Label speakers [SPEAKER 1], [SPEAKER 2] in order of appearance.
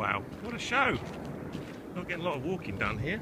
[SPEAKER 1] Wow, what a show. Not getting a lot of walking done here.